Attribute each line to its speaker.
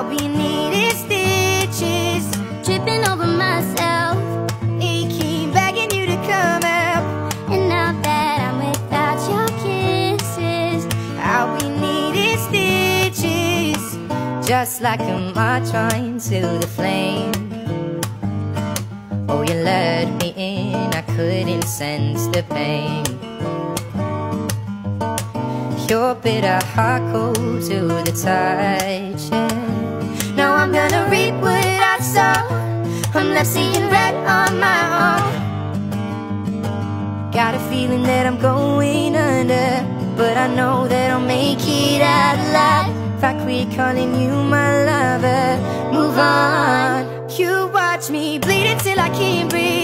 Speaker 1: I'll be needing stitches.
Speaker 2: Tripping over myself.
Speaker 1: Aching, begging you to come out
Speaker 2: And now that I'm without your kisses.
Speaker 1: I'll be needing stitches.
Speaker 3: Just like a match into the flame. Oh, you let me in, I couldn't sense the pain. Your bitter heart cold to the touch
Speaker 1: I'm seeing red on my own Got a feeling that I'm going under But I know that I'll make it out alive. If I quit calling you my lover Move on. You watch me bleed until I can't breathe